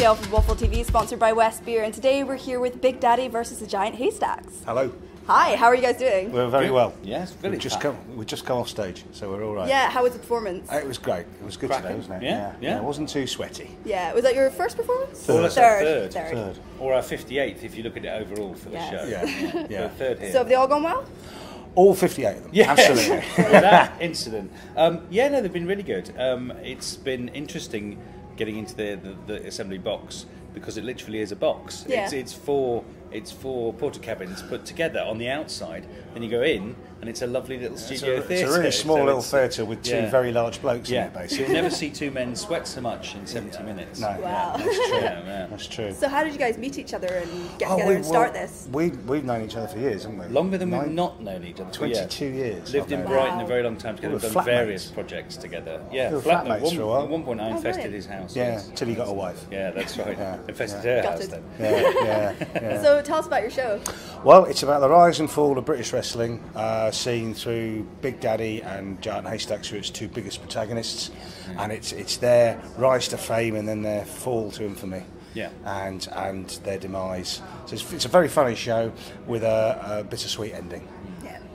Michelle from Waffle TV, sponsored by West Beer, and today we're here with Big Daddy versus the Giant Haystacks. Hello. Hi, how are you guys doing? We're very well. Yes, very we just fat. come. We just come off stage, so we're all right. Yeah, how was the performance? Uh, It was great. It was good today, wasn't it? Yeah, yeah. It wasn't too sweaty. Yeah, was that your first performance? Well, that's our Third. third. Third. Or our 58th if you look at it overall for the Yes. show. Yeah. So Yeah. third here. So have they all gone well? All 58 of them. Yes. Absolutely. that incident. Um, yeah, no, they've been really good. Um, it's been interesting getting into the, the, the assembly box because it literally is a box. Yeah. It's, it's four it's four porta cabins put together on the outside. Then you go in, and it's a lovely little It's studio a, it's theatre. a really small So little theatre with two yeah. very large blokes Yeah, in it, basically. you'll never see two men sweat so much in 70 minutes. No, Wow. that's true. Yeah, yeah. That's true. So how did you guys meet each other and get Oh, together we- and start well, this? We, we've known each other for years, haven't we? Longer than we've not known each other. for, yeah. 22 years. Lived I've in Brighton Wow. a very long time together. We were done various flatmates. projects together. Yeah, We were flat- flatmates one, for a while. At one point, I Oh, infested brilliant. his house. Yeah, yes. till he got a wife. Yeah, that's right. Infested her house then. Yeah, yeah, yeah. So tell us about your show. Well, it's about the rise and fall of British wrestling, uh, seen through Big Daddy and Giant Haystacks, who are its two biggest protagonists, and it's it's their rise to fame and then their fall to infamy. Yeah. And and their demise. So it's, it's a very funny show with a, a bittersweet ending.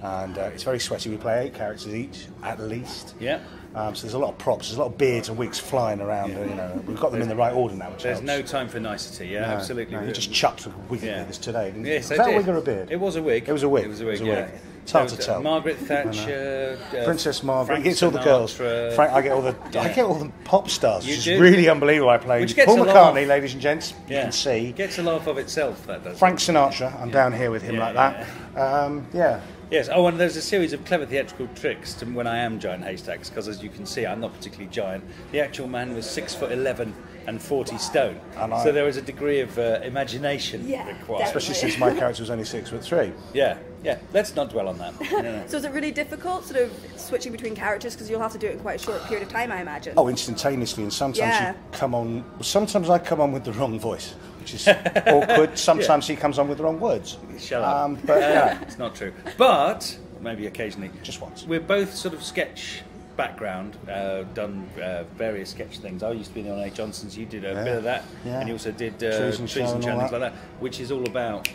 Yeah. And uh, it's very sweaty. We play eight characters each, at least. Yeah. Um, so there's a lot of props. There's a lot of beards and wigs flying around. Yeah. and, You know, we've got them in the right order now. Which There's helps. no time for nicety. Yeah, No, absolutely. no, you just chucked a wig Yeah. at this today. Didn't you? Yes, Was I that did. a wig or a beard? It was a wig. It was a wig. It was a wig. It was a yeah. wig. It's hard to uh, tell. Margaret Thatcher, uh, Princess Margaret. Frank gets all the girls. Frank, I get all the. I get all the pop stars. You Which is really unbelievable. I play Paul McCartney, ladies and gents. You Yeah. can see Gets a laugh of itself. That does. Frank Sinatra. I'm down here with him Yeah, like that. Um, yeah. Yes. Oh, and there's a series of clever theatrical tricks to when I am giant haystacks, because as you can see, I'm not particularly giant. The actual man was six foot eleven and forty stone, And I- so there was a degree of uh, imagination Yeah, required. Especially since my character was only six foot three. Yeah, yeah. Let's not dwell on that. No, no. So is it really difficult, sort of switching between characters, because you'll have to do it in quite a short period of time, I imagine. Oh, instantaneously, and sometimes Yeah. you come on. Sometimes I come on with the wrong voice, which is awkward. Sometimes he comes on with the wrong words. Shut up. Um, but yeah, It's not true. But maybe occasionally. Just once. We're both sort of sketch background, uh, done uh, various sketch things. I used to be in the On Johnsons. You did a Yeah. bit of that, Yeah. and you also did uh, Treason Show and all channels that. like that, which is all about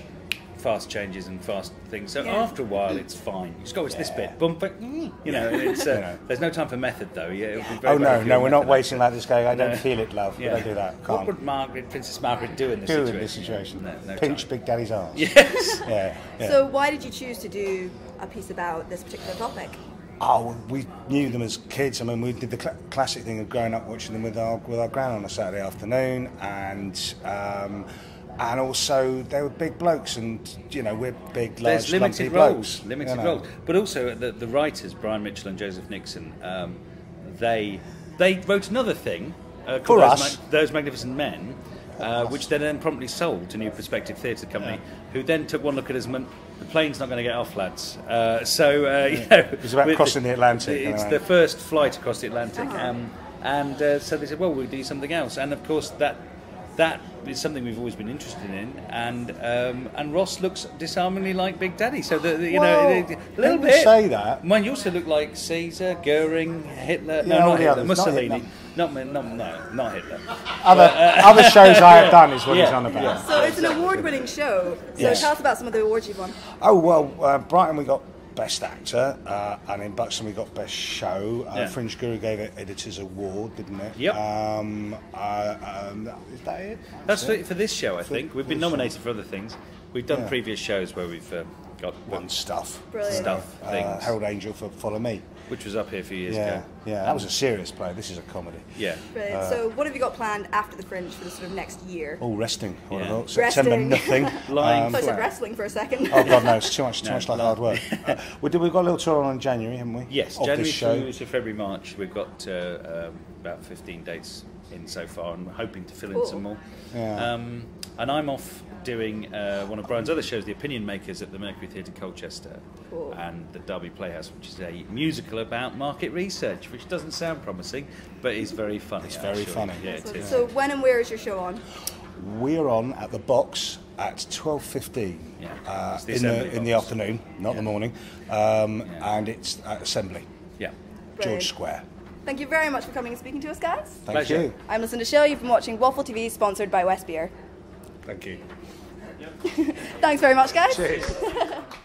fast changes and fast things. So Yeah. after a while, it's fine. You just go, it's this bit, bump it, mm, you know. and It's, uh, You know. There's no time for method though. Yeah. it'll be very, Oh very no, no, we're not method. waiting like this guy. I don't No. feel it, love. Yeah. We don't do that. What Can't would Margaret, Princess Margaret, do in this do situation? in this situation. No, no Pinch time. Big Daddy's arse. Yes. Yeah. yeah. So why did you choose to do a piece about this particular topic? Oh, we knew them as kids. I mean, we did the cl- classic thing of growing up watching them with our with our gran on a Saturday afternoon, and um, and also they were big blokes, and you know we're big, large, There's limited roles, blokes. limited you know. roles. But also the, the writers, Brian Mitchell and Joseph Nixon, um, they they wrote another thing uh, For those, us. those Magnificent Men, uh, which they then promptly sold to New Perspective Theatre Company, who then took one look at us and went, the plane's not going to get off, lads. Uh, so, uh, you know... It was about crossing the Atlantic, It's the first flight across the Atlantic. Um, and uh, so they said, well, we'll do something else. And, of course, that that is something we've always been interested in, and um, and Ross looks disarmingly like Big Daddy. So the, the- you Well, know, a little bit. say that. Man, you also look like Caesar, Goering, Hitler. Yeah, no, all not Hitler. others, not Mussolini. Hitler. Not, not, no, not Hitler. Other other shows I have done is what he's Yeah, on about. yeah. So it's an award-winning show. So Yes. tell us about some of the awards you've won. Oh well, uh, Brighton we got best actor, uh, and in Buxton we got best show. Uh, Yeah. Fringe Guru gave it editors award, didn't it? Yep. Um, uh, um, is that it? That's it. for, for this show, I For- think. We've been this show. nominated for other things. We've done Yeah. previous shows where we've uh, got One stuff. Brilliant. stuff, Uh, things, Herald Angel for Follow Me. which was up here a few years Yeah, ago. yeah. That was a serious play. This is a comedy. Yeah. Brilliant. so what have you got planned after the Fringe for the sort of next year? All resting. I Yeah. thought. September Resting. nothing. Lying I thought you said wrestling for a second. Oh God, no! It's too much. Too No, much like hard work. Uh, we did. We've got a little tour on in January, haven't we? Yes, Of January this show. through to February, March. We've got uh, um, about 15 dates in so far, and we're hoping to fill Cool. in some more. Yeah. Um, and I'm off doing uh, one of Brian's other shows, The Opinion Makers, at the Mercury Theatre Colchester, Cool. and the Derby Playhouse, which is a musical about market research, which doesn't sound promising, but is very funny. It's very actually. funny. Yeah, it so, so when and where is your show on? We're on at the box at twelve fifteen Yeah. uh, in the assembly in the afternoon, not Yeah. the morning, um, Yeah. and it's at Assembly, Yeah. George Square. Thank you very much for coming and speaking to us, guys. Thank Pleasure. you. I'm Lucinda Shill. You've been watching Waffle TV, sponsored by West Beer. Thank you. Thanks very much, guys. Cheers.